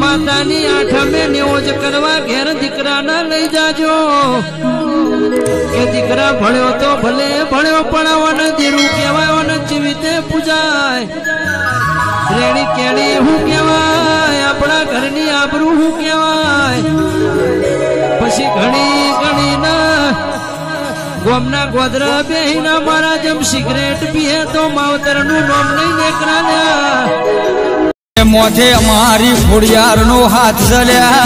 માતાની આઠમે નેવોજ કરવા ઘેર દીકરાના લઈ જાજો. કે દીકરા ભણ્યો તો ભલે ભણ્યો, પણ આવને દીરું કહેવાય અને જીવિતે પૂજાય. રેણી કેણી હું કહેવાય, આપણા ઘરની આબરૂ હું કહેવાય. પછી ઘણી ઘણી ના ગોમના ગોદરા બેહીના મારા જેમ સિગરેટ પીએ તો માવતરનું નામ નહીં નીકળ્યા મોઢે અમારી ખોડિયાર નો હાથ ચલ્યા